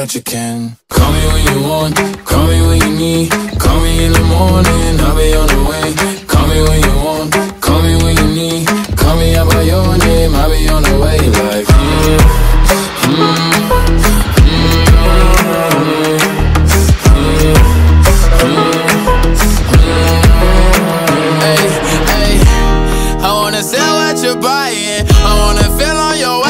that you can. Call me when you want, call me when you need. Call me in the morning, I'll be on the way. Call me when you want, call me when you need. Call me out by your name, I'll be on the way. Like, mm, mm, wanna sell what you're buying. I wanna feel on your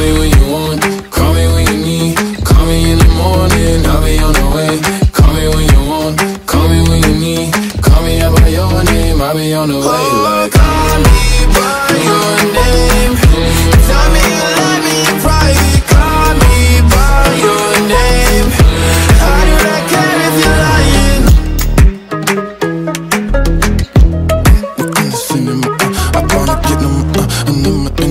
me when you want, call me when you need Call me in the morning, I'll be on the way. Call me when you want, call me when you need Call me out by your name, I'll be on the way. Oh, like Call me by your name. Tell me you love me in private Call me by your name. I do not care if you're lying? I wanna get them, uh, and them, and